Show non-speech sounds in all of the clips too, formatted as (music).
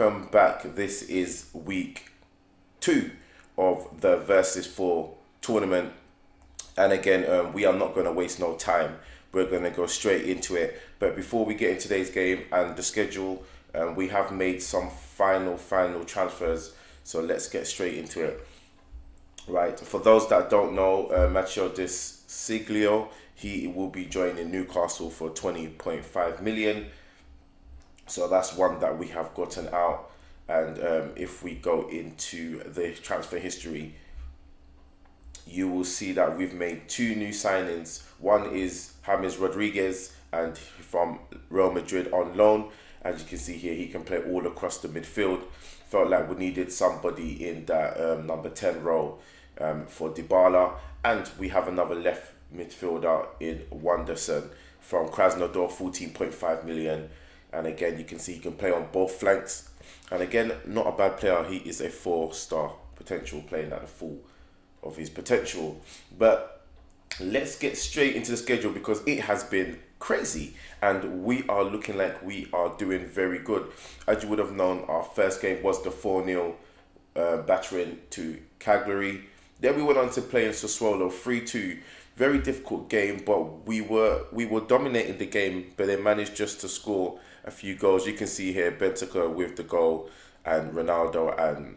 welcome back. This is week two of the Versus 4 tournament. And again, um, we are not going to waste no time. We're going to go straight into it. But before we get into today's game and the schedule, um, we have made some final, final transfers. So let's get straight into it. Right, for those that don't know, uh, Matteo De Sciglio, he will be joining Newcastle for 20.5 million. So that's one that we have gotten out. And um, if we go into the transfer history, you will see that we've made two new signings. One is James Rodriguez, and from Real Madrid on loan. As you can see here, he can play all across the midfield. Felt like we needed somebody in that um, number 10 role um, for Dybala. And we have another left midfielder in Wanderson from Krasnodar, 14.5 million. And again, you can see he can play on both flanks. And again, not a bad player. He is a four star potential playing at the full of his potential. But let's get straight into the schedule because it has been crazy and we are looking like we are doing very good. As you would have known, our first game was the 4 0 uh, battering to Cagliari. Then we went on to play in Sassuolo 3 2 very difficult game, but we were we were dominating the game, but they managed just to score a few goals. You can see here Bentancur with the goal and Ronaldo and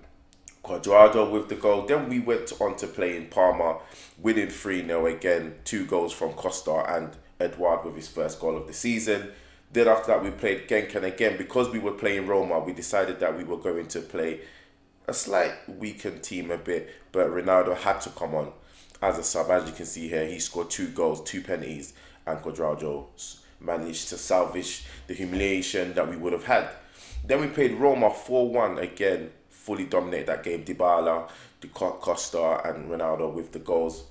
Cuadrado with the goal. Then we went on to play in Parma, winning 3 0 again, two goals from Costa and Edouard with his first goal of the season. Then after that, we played Genk, and again, because we were playing Roma, we decided that we were going to play a slight weakened team a bit, but Ronaldo had to come on as a sub. As you can see here, he scored two goals, two penalties, and Cuadrado managed to salvage the humiliation that we would have had. Then we played Roma 4 1 again, fully dominated that game. Dybala, Costa, and Ronaldo with the goals.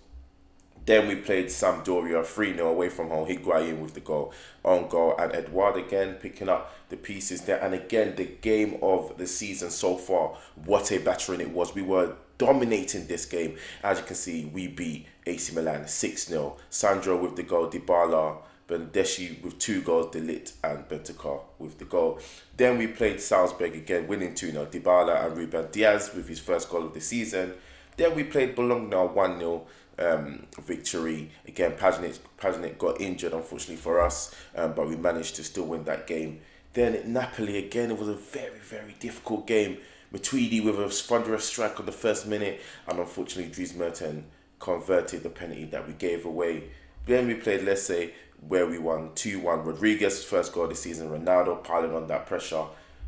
Then we played Sampdoria 3 0 away from home. Higuain with the goal on goal. And Edouard again picking up the pieces there. And again, the game of the season so far. What a battering it was. We were dominating this game. As you can see, we beat AC Milan 6 0. Sandro with the goal, Dybala, Bernardeschi with two goals, De Ligt and Bentancur with the goal. Then we played Salzburg again, winning 2 0. Dybala and Ruben Dias with his first goal of the season. Then we played Bologna 1 0 um, victory. Again, Pjanic got injured, unfortunately for us, um, but we managed to still win that game. Then Napoli, again, it was a very, very difficult game. Matuidi with a thunderous strike on the first minute, and unfortunately, Dries Merten converted the penalty that we gave away. Then we played Lecce, where we won 2 1. Rodriguez, first goal of the season, Ronaldo piling on that pressure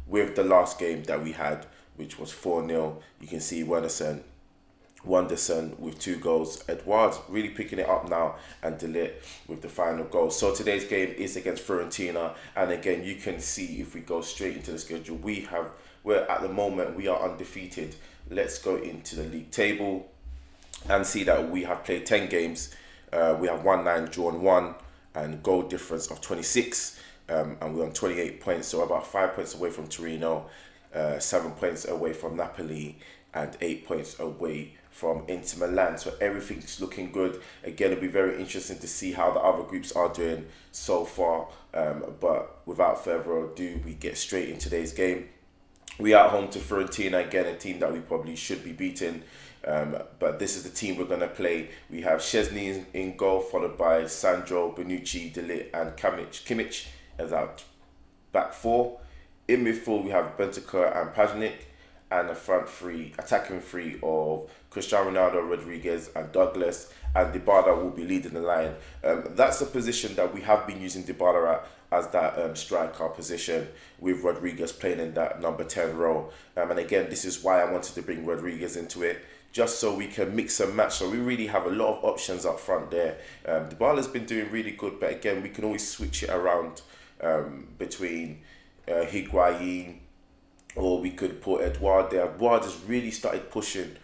with the last game that we had, which was 4 0. You can see Wernerson Wanderson with two goals. Edwards really picking it up now and De Ligt with the final goal. So today's game is against Fiorentina. And again, you can see if we go straight into the schedule, we have, we're at the moment, we are undefeated. Let's go into the league table and see that we have played 10 games. Uh, we have won 9, drawn 1 and goal difference of 26. Um, and we're on 28 points, so about 5 points away from Torino, uh, 7 points away from Napoli and 8 points away from Inter Milan. So everything's looking good. Again, it'll be very interesting to see how the other groups are doing so far. Um, but without further ado, we get straight in today's game. We are home to Fiorentina again, a team that we probably should be beating. Um, but this is the team we're going to play. We have Szczesny in goal, followed by Sandro, Bonucci, De Ligt, and Kimmich, Kimmich as our back four. In midfield, we have Bentancur and Pjanic and a front three, attacking three of Cristiano Ronaldo, Rodriguez, and Douglas, and Dybala will be leading the line. Um, that's a position that we have been using Dybala at as that um, striker position with Rodriguez playing in that number 10 role. Um, and again, this is why I wanted to bring Rodriguez into it, just so we can mix and match. So we really have a lot of options up front there. Um, Dybala's been doing really good, but again, we can always switch it around um, between uh, Higuain, or we could put Edouard there. Edouard has really started pushing.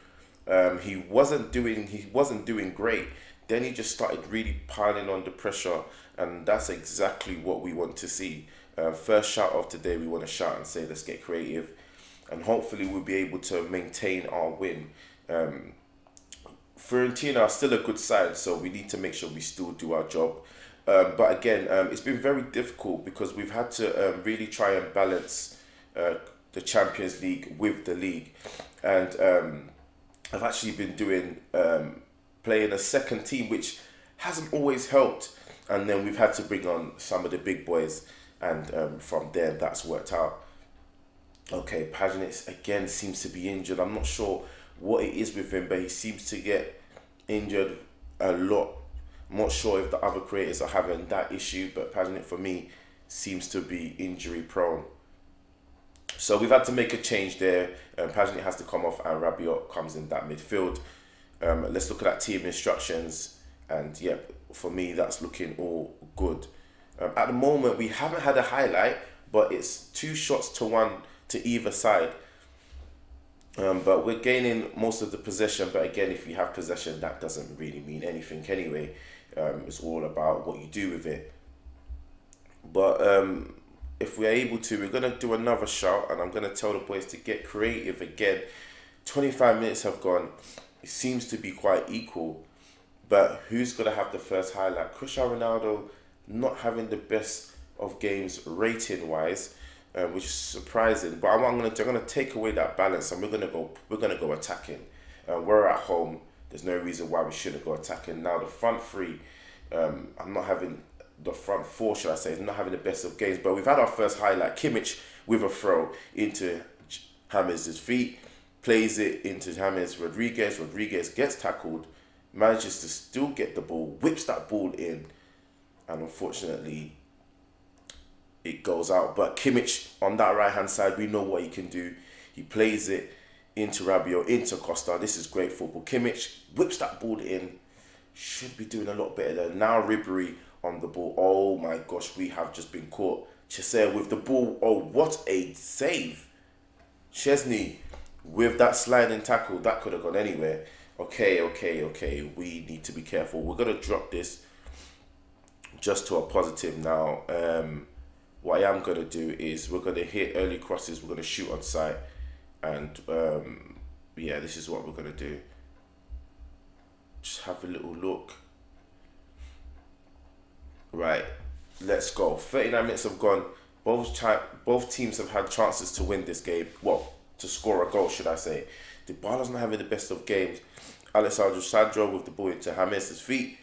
Um, he wasn't doing he wasn't doing great. Then he just started really piling on the pressure, and that's exactly what we want to see. Uh, first shout of today, we want to shout and say let's get creative, and hopefully we'll be able to maintain our win. Um, Fiorentina are still a good side, so we need to make sure we still do our job. Um, but again, um, it's been very difficult because we've had to um, really try and balance uh, the Champions League with the league, and um, I've actually been doing um, playing a second team, which hasn't always helped. And then we've had to bring on some of the big boys, and um, from there that's worked out. Okay, Pjanic again seems to be injured. I'm not sure what it is with him, but he seems to get injured a lot. I'm not sure if the other creators are having that issue, but Pjanic for me seems to be injury prone. So we've had to make a change there. Um, Pjanic has to come off, and Rabiot comes in that midfield. Um, let's look at that team instructions, and yeah, for me that's looking all good. Um, at the moment, we haven't had a highlight, but it's two shots to one to either side. Um, but we're gaining most of the possession. But again, if you have possession, that doesn't really mean anything anyway. Um, it's all about what you do with it. But um, if we're able to, we're gonna do another shot, and I'm gonna tell the boys to get creative again. Twenty five minutes have gone. It seems to be quite equal, but who's gonna have the first highlight? Cristiano Ronaldo not having the best of games rating wise um, which is surprising. But I'm, I'm gonna I'm gonna take away that balance, and we're gonna go we're gonna go attacking. Uh, we're at home. There's no reason why we shouldn't go attacking. Now the front three, um, I'm not having the front four, should I say, not having the best of games. But we've had our first highlight. Kimmich with a throw into James' feet, plays it into James Rodriguez. Rodriguez gets tackled, manages to still get the ball, whips that ball in, and unfortunately it goes out. But Kimmich on that right hand side, we know what he can do. He plays it into Rabiot, into Costa. This is great football. Kimmich whips that ball in. Should be doing a lot better there. Now Ribery on the ball. Oh my gosh, we have just been caught. Chiesa with the ball. Oh, what a save. Szczesny with that sliding tackle. That could have gone anywhere. Okay, okay, okay. We need to be careful. We're going to drop this just to a positive now. Um, what I am going to do is we're going to hit early crosses, we're going to shoot on sight, and um, yeah, this is what we're going to do. Just have a little look. Right, let's go. 39 minutes have gone. Both, chi- both teams have had chances to win this game. Well, to score a goal, should I say. Dybala's not having the best of games. Alessandro Sandro with the ball into James' feet.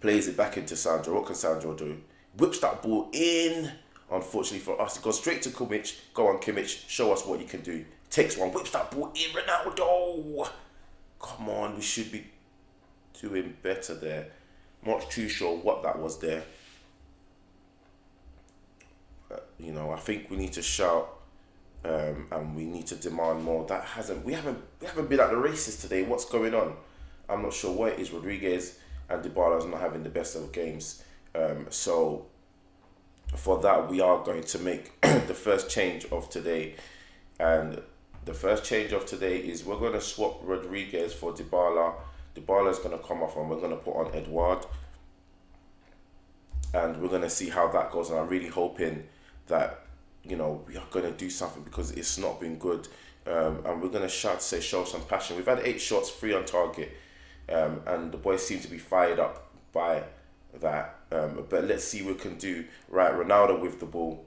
Plays it back into Sandro. What can Sandro do? Whips that ball in. Unfortunately for us, it goes straight to Kimmich. Go on, Kimmich. Show us what you can do. Takes one, whips that ball in. Ronaldo. Come on, we should be doing better there. Not too sure what that was there. Uh, you know, I think we need to shout um, and we need to demand more. That hasn't we haven't we haven't been at the races today. What's going on? I'm not sure what it is. Rodriguez and Dybala's not having the best of games. Um, so for that, we are going to make (clears throat) the first change of today, and the first change of today is we're going to swap Rodriguez for Dybala. Dybala is going to come off, and we're going to put on Edouard, and we're going to see how that goes. And I'm really hoping that you know we are going to do something because it's not been good, um, and we're going to shout say show some passion. We've had eight shots, three on target, um, and the boys seem to be fired up by that. Um, but let's see what can do. Right, Ronaldo with the ball.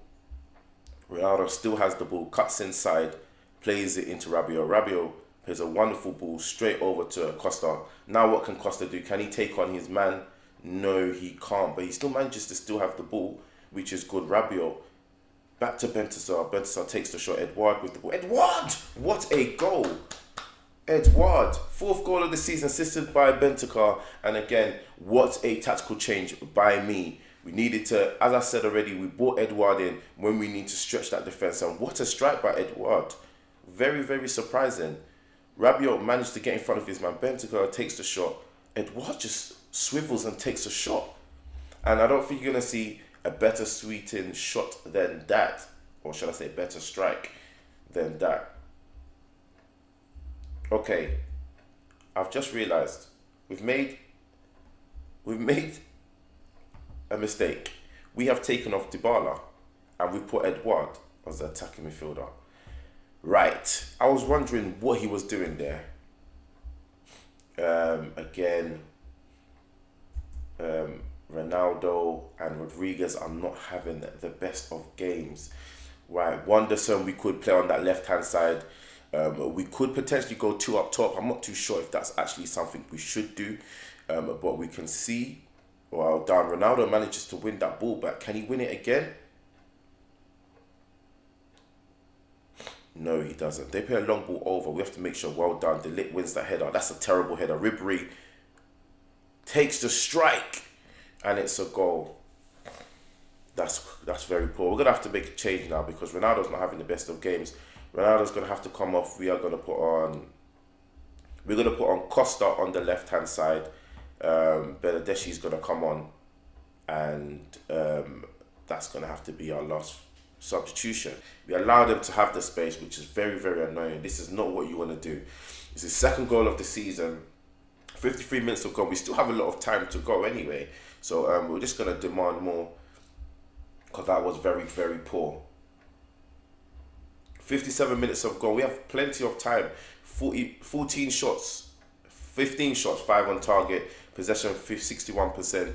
Ronaldo still has the ball, cuts inside, plays it into Rabiot. Rabiot plays a wonderful ball straight over to Costa. Now what can Costa do? Can he take on his man? No, he can't. But he still manages to still have the ball, which is good. Rabiot back to Bentancur. Bentancur takes the shot. Edouard with the ball. Edouard! What a goal! Edouard, fourth goal of the season, assisted by Bentancur. And again, what a tactical change by me. We needed to, as I said already, we brought Edouard in when we need to stretch that defense. And what a strike by Edouard. Very, very surprising. Rabiot managed to get in front of his man. Bentancur takes the shot. Edouard just swivels and takes a shot. And I don't think you're going to see a better sweetened shot than that. Or should I say better strike than that. Okay, I've just realized we've made we've made a mistake. We have taken off Dybala and we put Edouard as the attacking midfielder. Right. I was wondering what he was doing there. Um, again, um, Ronaldo and Rodriguez are not having the best of games. Right, Wanderson, we could play on that left hand side. Um, we could potentially go two up top. I'm not too sure if that's actually something we should do, um, but we can see. Well, Dan Ronaldo manages to win that ball back. Can he win it again? No, he doesn't. They play a long ball over. We have to make sure. Well done. Ligt wins that header. That's a terrible header. Ribery takes the strike, and it's a goal. That's that's very poor. We're gonna have to make a change now because Ronaldo's not having the best of games. Ronaldo's gonna have to come off. We are gonna put on. We're gonna put on Costa on the left hand side. Um, Bernardeschi's gonna come on, and um, that's gonna have to be our last substitution. We allow them to have the space, which is very very annoying. This is not what you want to do. It's the second goal of the season. 53 minutes to go. We still have a lot of time to go anyway. So um, we're just going to demand more because that was very, very poor. 57 minutes of goal. We have plenty of time. 40, 14 shots, 15 shots, 5 on target, possession 61%.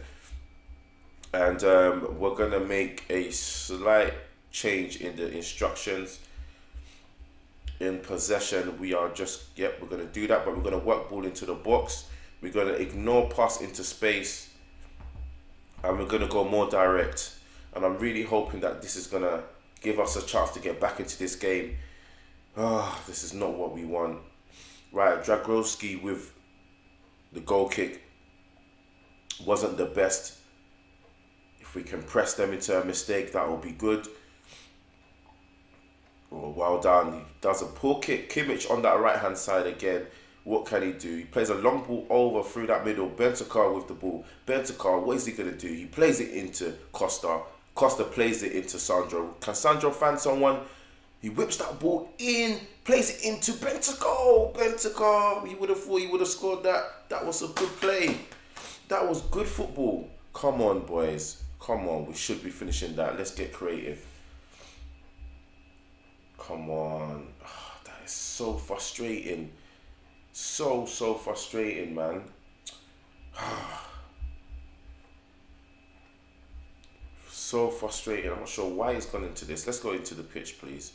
And um, we're going to make a slight change in the instructions. In possession, we are just, yep, we're going to do that, but we're going to work ball into the box. We're going to ignore pass into space. And we're going to go more direct. And I'm really hoping that this is going to give us a chance to get back into this game. Ah, oh, this is not what we want. Right, Dragowski with the goal kick wasn't the best. If we can press them into a mistake, that will be good. Oh, well done. He does a poor kick. Kimmich on that right hand side again. What can he do? He plays a long ball over through that middle. Bentancur with the ball. Bentancur, what is he going to do? He plays it into Costa. Costa plays it into Sandro. Can Sandro find someone? He whips that ball in, plays it into Bentancur. Bentancur, he would have thought he would have scored that. That was a good play. That was good football. Come on, boys. Come on. We should be finishing that. Let's get creative. Come on. Oh, that is so frustrating. So, so frustrating, man. Ah. So frustrating. I'm not sure why he's gone into this. Let's go into the pitch, please.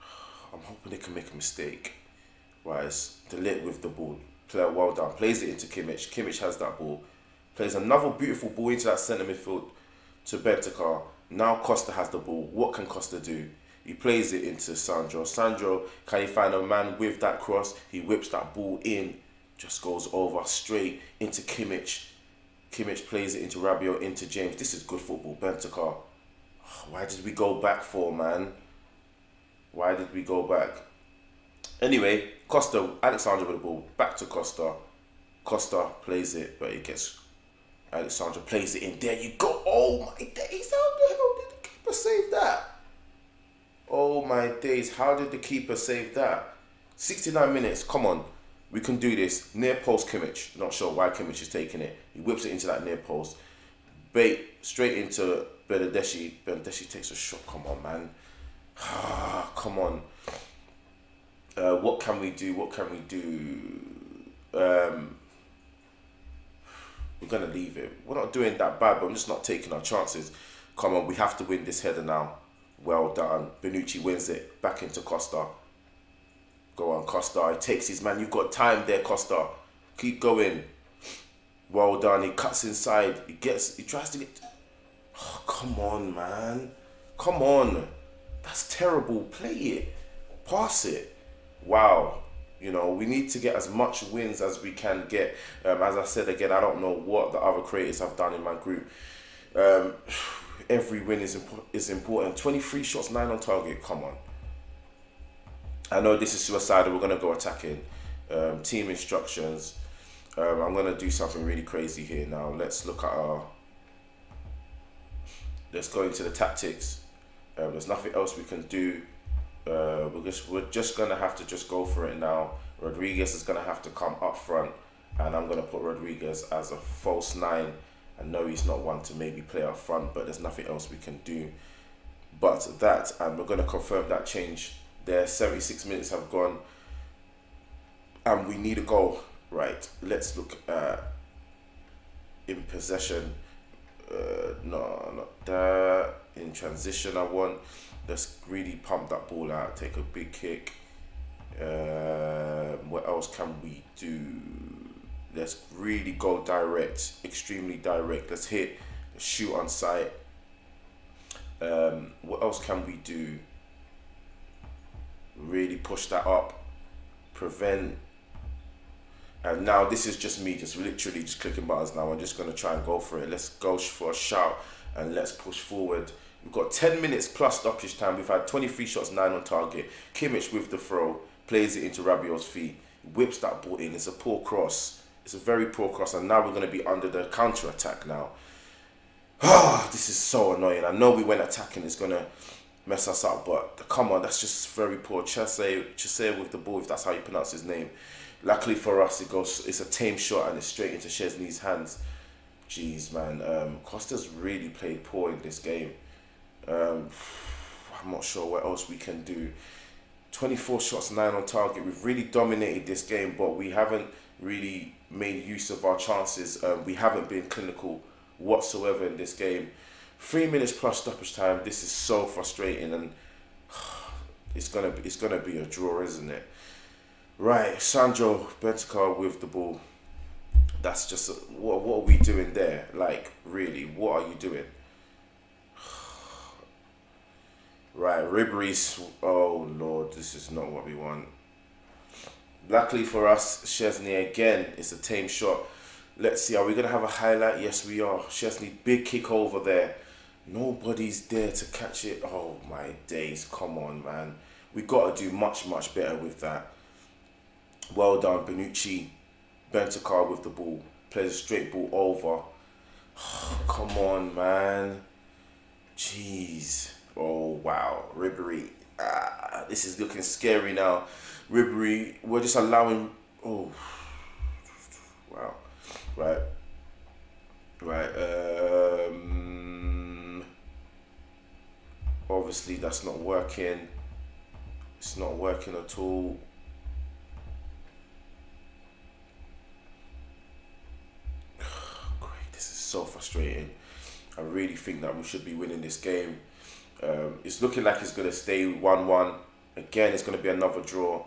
(sighs) I'm hoping they can make a mistake. Whereas De Ligt with the ball. Player well done. Plays it into Kimmich. Kimmich has that ball. Plays another beautiful ball into that centre midfield to Bentancur. Now Costa has the ball. What can Costa do? He plays it into Sandro. Sandro, can he find a man with that cross? He whips that ball in. Just goes over straight into Kimmich. Kimmich plays it into Rabiot, into James. This is good football. Bentancur. Oh, why did we go back for, man? Why did we go back? Anyway, Costa, Alex Sandro with the ball. Back to Costa. Costa plays it, but he gets. Alex Sandro plays it in. There you go. Oh my days. How the hell did the keeper save that? Oh my days. How did the keeper save that? 69 minutes. Come on. We can do this. Near post Kimmich. Not sure why Kimmich is taking it. He whips it into that near post. Bait straight into Bernardeschi. Bernardeschi takes a shot. Come on, man. Come on. Uh, what can we do? What can we do? Um, we're gonna leave it. We're not doing that bad, but I'm just not taking our chances. Come on, we have to win this header now. Well done. Bonucci wins it. Back into Costa. Go on, Costa. He takes his man. You've got time there, Costa. Keep going. Well done. He cuts inside. He gets. He tries to get. Oh, come on, man. Come on. That's terrible. Play it. Pass it. Wow. You know, we need to get as much wins as we can get. Um, as I said again, I don't know what the other creators have done in my group. Um, (sighs) every win is impo- is important. Twenty three shots, nine on target. Come on. I know this is suicidal. We're gonna go attacking. Um, team instructions. Um, I'm gonna do something really crazy here now. Let's look at our. Let's go into the tactics. Um, there's nothing else we can do. Uh, we're just we're just gonna have to just go for it now. Rodriguez is gonna have to come up front, and I'm gonna put Rodriguez as a false nine. I know he's not one to maybe play up front, but there's nothing else we can do. But that, and we're gonna confirm that change. There, 76 minutes have gone, and we need a goal. Right, let's look at in possession. Uh, no, not that. In transition, I want let's really pump that ball out, take a big kick. Uh, what else can we do? Let's really go direct, extremely direct. Let's hit, let's shoot on sight. Um, what else can we do? Really push that up, prevent. And now this is just me, just literally just clicking buttons. Now I'm just gonna try and go for it. Let's go for a shout and let's push forward. We've got 10 minutes plus stoppage time. We've had 23 shots, 9 on target. Kimmich with the throw, plays it into Rabiot's feet, whips that ball in. It's a poor cross. It's a very poor cross, and now we're to be under the counter attack now. (sighs) Ah, this is so annoying. I know we went attacking, it's to mess us up, but come on, that's just very poor. Chese, Chese with the ball, if that's how you pronounce his name. Luckily for us, it goes. It's a tame shot and it's straight into Szczesny's hands. Jeez, man. Um, Costa's really played poor in this game. Um, I'm not sure what else we can do. 24 shots, 9 on target. We've really dominated this game, but we haven't really made use of our chances. Um, we haven't been clinical whatsoever in this game. Three minutes plus stoppage time. This is so frustrating, and (sighs) it's gonna be, it's gonna be a draw, isn't it? Right, Sandro Bentancur with the ball. That's just what what are we doing there? Like, really, what are you doing? (sighs) Right, Ribery's. Oh lord, this is not what we want. Luckily for us, Szczesny again. It's a tame shot. Let's see. Are we gonna have a highlight? Yes, we are. Szczesny, big kick over there. Nobody's there to catch it. Oh my days! Come on, man. We got to do much, much better with that. Well done, Bonucci. Bentancur with the ball. Plays a straight ball over. (sighs) Come on, man. Jeez. Oh wow, Ribery. Ah, this is looking scary now. Ribery, we're just allowing. Oh, wow, right, right. Um, obviously that's not working. It's not working at all. (sighs) Great, this is so frustrating. I really think that we should be winning this game. Um, it's looking like it's going to stay 1 1. Again, it's going to be another draw.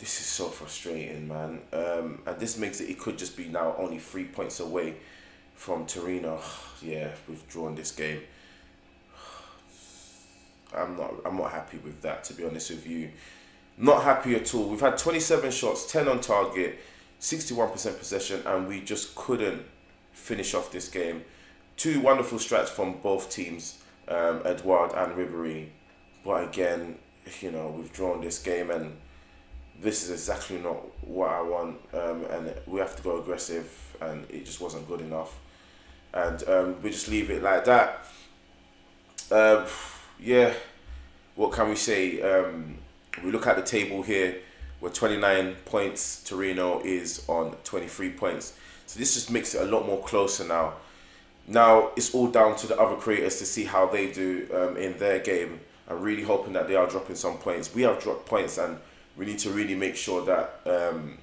This is so frustrating, man. Um, and this makes it, it could just be now only three points away from Torino. (sighs) yeah, we've drawn this game. I'm not I'm not happy with that to be honest with you. Not happy at all. We've had 27 shots, 10 on target, 61% possession, and we just couldn't finish off this game. Two wonderful strikes from both teams um, Edouard and Ribery. But again, you know, we've drawn this game and this is exactly not what I want. Um, and we have to go aggressive and it just wasn't good enough. And um, we just leave it like that. Uh, yeah, what can we say? Um, we look at the table here. We're 29 points. Torino is on 23 points. So this just makes it a lot more closer now. Now it's all down to the other creators to see how they do um, in their game. I'm really hoping that they are dropping some points. We have dropped points, and we need to really make sure that um,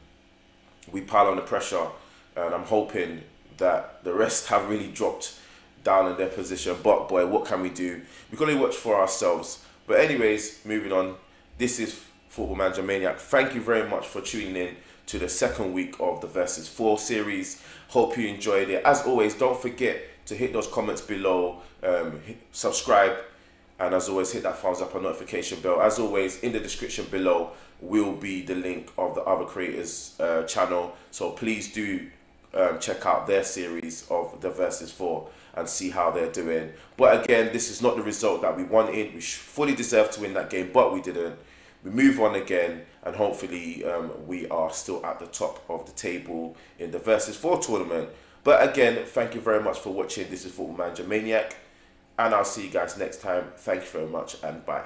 we pile on the pressure. And I'm hoping that the rest (laughs) have really dropped down in their position. But boy, what can we do? We've got to watch for ourselves. But anyways, moving on. This is Football Manager Maniac. Thank you very much for tuning in to the second week of the Versus 4 series. Hope you enjoyed it. As always, don't forget to hit those comments below, um, hit, subscribe, and as always, hit that thumbs up and notification bell. As always, in the description below will be the link of the other creators' uh, channel. So please do um, check out their series of the Versus 4 and see how they're doing. But again, this is not the result that we wanted. We fully deserved to win that game, but we didn't. We move on again, and hopefully, um, we are still at the top of the table in the Versus 4 tournament. But again, thank you very much for watching. This is Football Manager Maniac, and I'll see you guys next time. Thank you very much, and bye.